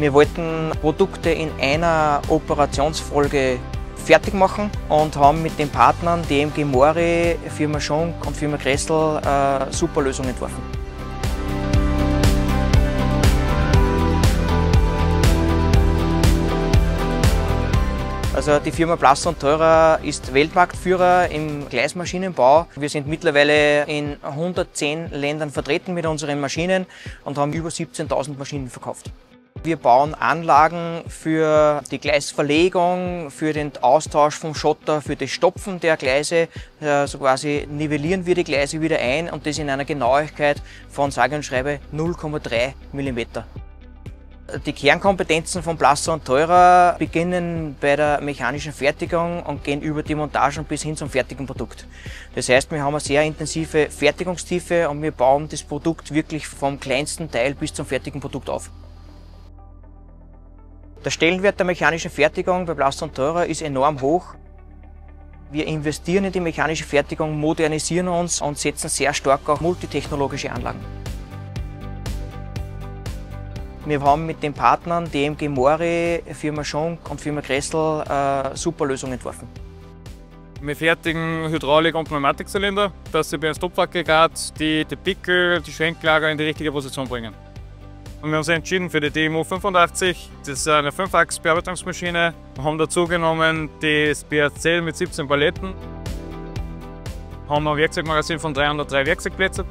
Wir wollten Produkte in einer Operationsfolge fertig machen und haben mit den Partnern DMG Mori, Firma Schunk und Firma Kressel eine äh, super Lösung entworfen. Also die Firma Blass und Teurer ist Weltmarktführer im Gleismaschinenbau. Wir sind mittlerweile in 110 Ländern vertreten mit unseren Maschinen und haben über 17.000 Maschinen verkauft. Wir bauen Anlagen für die Gleisverlegung, für den Austausch vom Schotter, für das Stopfen der Gleise. Also quasi nivellieren wir die Gleise wieder ein und das in einer Genauigkeit von sage und schreibe 0,3 mm. Die Kernkompetenzen von Plasser und Teurer beginnen bei der mechanischen Fertigung und gehen über die Montage bis hin zum fertigen Produkt. Das heißt, wir haben eine sehr intensive Fertigungstiefe und wir bauen das Produkt wirklich vom kleinsten Teil bis zum fertigen Produkt auf. Der Stellenwert der mechanischen Fertigung bei Plasser und Teurer ist enorm hoch. Wir investieren in die mechanische Fertigung, modernisieren uns und setzen sehr stark auf multitechnologische Anlagen. Wir haben mit den Partnern DMG Mori, Firma Schunk und Firma Kressel äh, super Lösung entworfen. Wir fertigen Hydraulik- und Pneumatikzylinder, dass sie bei einem Stopfaggregat die, die Pickel, die Schwenklager in die richtige Position bringen. Und wir haben uns entschieden für die DMU 85. Das ist eine 5-Achs-Bearbeitungsmaschine. Wir haben dazu genommen das BRC mit 17 Paletten. Wir haben ein Werkzeugmagazin von 303 Werkzeugplätzen.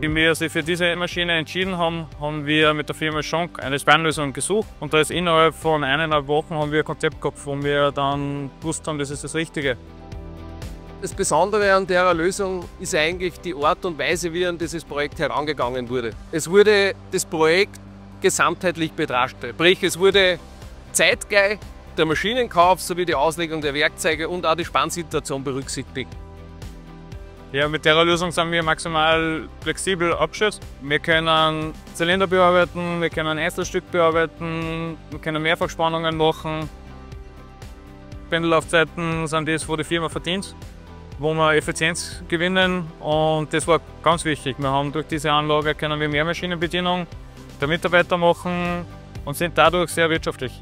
Wie wir sich für diese Maschine entschieden haben, haben wir mit der Firma Schonk eine Spannlösung gesucht und da ist innerhalb von eineinhalb Wochen haben wir ein Konzept gehabt, wo wir dann gewusst haben, das ist das Richtige. Das Besondere an der Lösung ist eigentlich die Art und Weise, wie an dieses Projekt herangegangen wurde. Es wurde das Projekt gesamtheitlich betrachtet. Sprich, es wurde zeitgleich der Maschinenkauf sowie die Auslegung der Werkzeuge und auch die Spannsituation berücksichtigt. Ja, mit der Lösung sind wir maximal flexibel abgeschätzt. Wir können Zylinder bearbeiten, wir können Einzelstück bearbeiten, wir können Mehrfachspannungen machen. Pendellaufzeiten sind das, wo die Firma verdient, wo wir Effizienz gewinnen und das war ganz wichtig. Wir haben durch diese Anlage können wir mehr Maschinenbedienung der Mitarbeiter machen und sind dadurch sehr wirtschaftlich.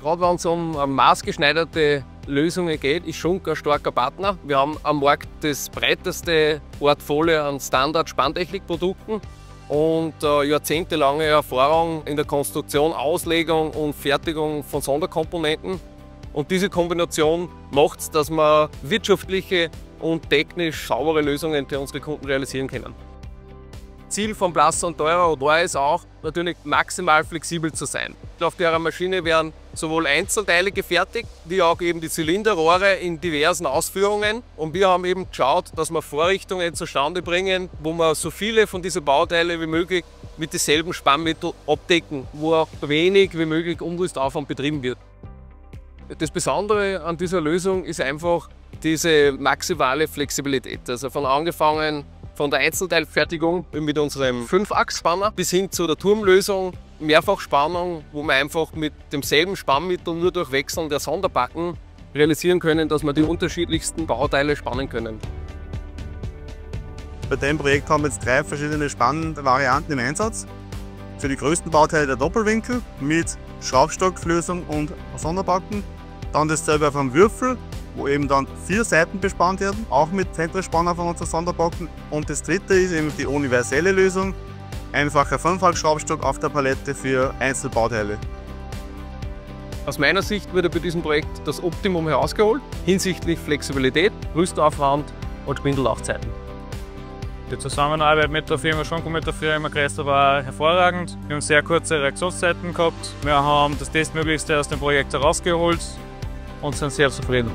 Gerade wenn es um maßgeschneiderte Lösungen geht, ist Schunk ein starker Partner. Wir haben am Markt das breiteste Portfolio an Standard-Spanntechnikprodukten und äh, jahrzehntelange Erfahrung in der Konstruktion, Auslegung und Fertigung von Sonderkomponenten. Und diese Kombination macht es, dass wir wirtschaftliche und technisch saubere Lösungen für unsere Kunden realisieren können. Ziel von Blaster und Teurer war es auch, natürlich maximal flexibel zu sein. Auf der Maschine werden sowohl Einzelteile gefertigt, wie auch eben die Zylinderrohre in diversen Ausführungen. Und wir haben eben geschaut, dass wir Vorrichtungen zustande bringen, wo wir so viele von diesen Bauteilen wie möglich mit dieselben Spannmittel abdecken, wo auch wenig wie möglich Umrüstaufwand betrieben wird. Das Besondere an dieser Lösung ist einfach diese maximale Flexibilität. Also von angefangen von der Einzelteilfertigung mit unserem 5-Achs-Spanner bis hin zu der Turmlösung, Mehrfachspannung, wo wir einfach mit demselben Spannmittel nur durch Wechseln der Sonderbacken realisieren können, dass wir die unterschiedlichsten Bauteile spannen können. Bei dem Projekt haben wir jetzt drei verschiedene Spannvarianten im Einsatz. Für die größten Bauteile der Doppelwinkel mit Schraubstocklösung und Sonderbacken. Dann dasselbe auf einem Würfel wo eben dann vier Seiten bespannt werden, auch mit Zentralspanner von unseren Sonderbocken. Und das dritte ist eben die universelle Lösung, einfacher Fünffach-Schraubstock auf der Palette für Einzelbauteile. Aus meiner Sicht wurde bei diesem Projekt das Optimum herausgeholt hinsichtlich Flexibilität, Rüstaufwand und Spindellaufzeiten. Die Zusammenarbeit mit der Firma Schonko mit der Firma Kressler war hervorragend. Wir haben sehr kurze Reaktionszeiten gehabt. Wir haben das Bestmöglichste aus dem Projekt herausgeholt und sind sehr zufrieden.